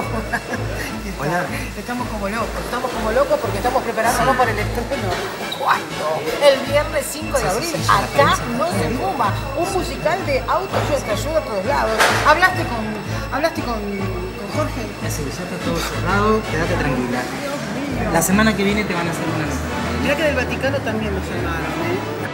estamos como locos, estamos como locos porque estamos preparándonos para el estreno. ¿Cuándo? El viernes 5 de abril. Acá no se fuma. Un musical de autoayuda que ayuda a todos lados. Hablaste con, hablaste con, con Jorge. Así que ya está todo cerrado, quédate tranquila. La semana que viene te van a hacer una nota. Mirá que del Vaticano también nos llamaron, ¿eh?